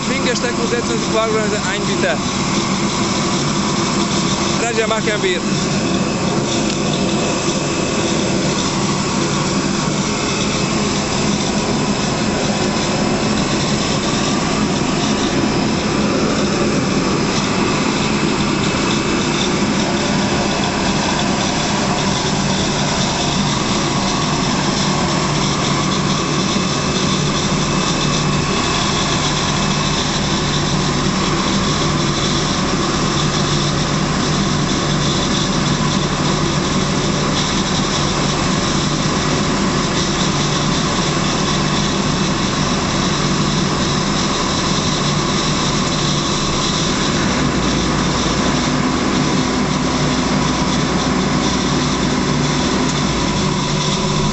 vingersterk moet zetten, dus ik wou een bieten. Raja, maak een bier.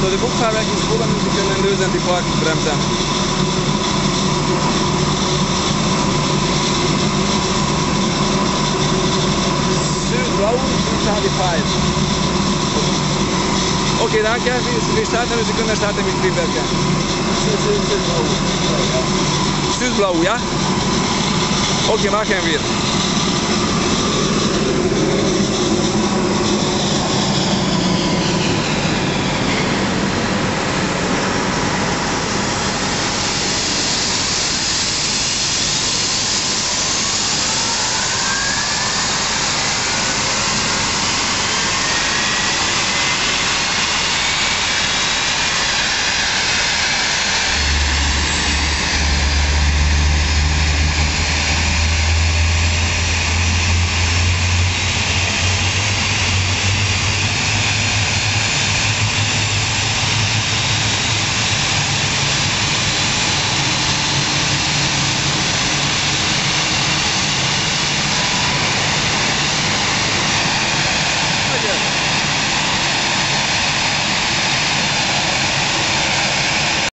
Machen wir. So, die Bugfahrwerk ist gut, und Sie können lösen die Vorbremse. Südblau, Charlie 5. Okay, danke. Wir wir starten, Sie können starten mit Triebwerken. Südblau, ja? Okay, machen wir.